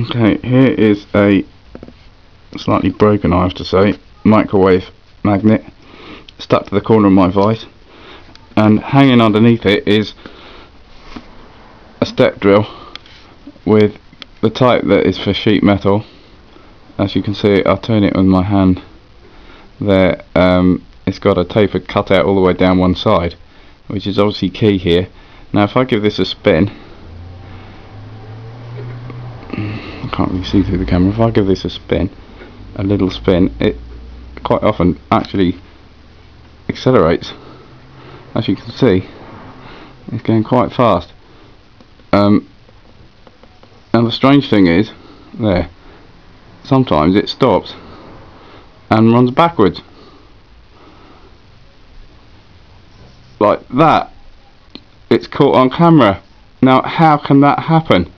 Okay, here is a slightly broken, I have to say, microwave magnet stuck to the corner of my vise, and hanging underneath it is a step drill with the type that is for sheet metal. As you can see, I'll turn it with my hand there. Um, it's got a tapered cutout all the way down one side, which is obviously key here. Now, if I give this a spin, I can't really see through the camera. If I give this a spin, a little spin, it quite often actually accelerates. As you can see, it's going quite fast. Um, and the strange thing is, there, sometimes it stops and runs backwards. Like that. It's caught on camera. Now, how can that happen?